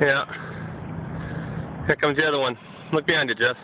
Yeah. Here comes the other one. Look behind you, Jess.